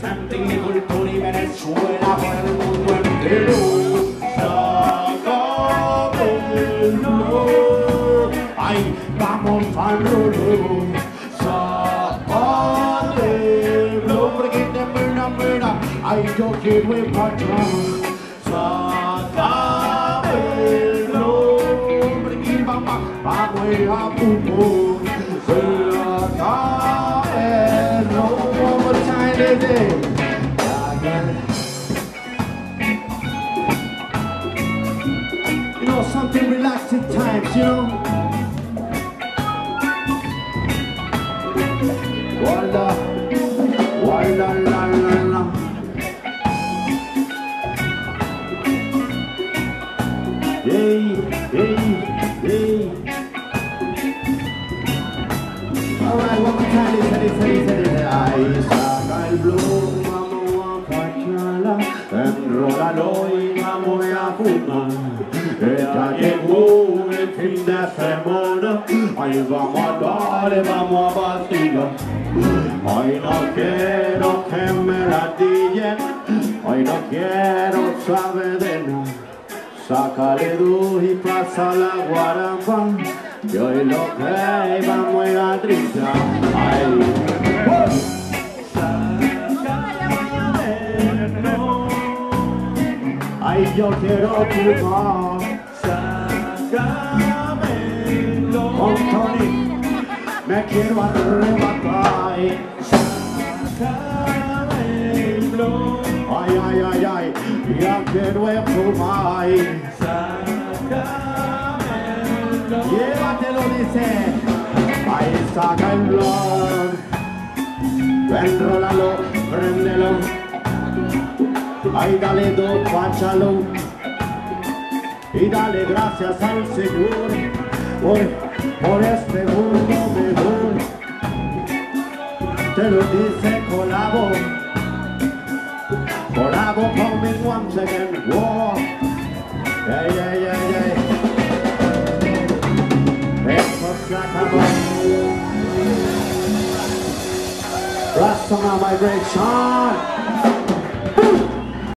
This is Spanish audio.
Santicultura y Venezuela por el mundo entero. Sácamelo. Ay, vamos al rollo. Sácamelo. Porque te mira, mira. Ay, yo quiero ir para atrás. Sácamelo. Porque vamos, a ir a Pupú. Sácamelo. You know, something relaxing times, you know. La, la, la. Hey, hey. Enrólalo y vamos a fumar. Ya llegó el fin de semana. Ahí vamos a darle, vamos a vacilar. Hoy no quiero que me la dillen. Hoy no quiero saber de nada. Sácale dos y pasa la guaramba. Y hoy lo que vamos a ir Ay, yo quiero fumar. Con Tony me quiero arrebatar. Ay, ay, ay, ay, ya quiero fumar. Llévatelo, dice. Ahí saca el blog. Enrólalo, préndelo. Ahí dale dos, páchalo. Y dale gracias al Señor por, por este mundo mejor. Te lo dice Colabo. Colabo coming once again. War. Yeah, yeah, yeah, yeah. Esto se acabó. Rastama Vibration.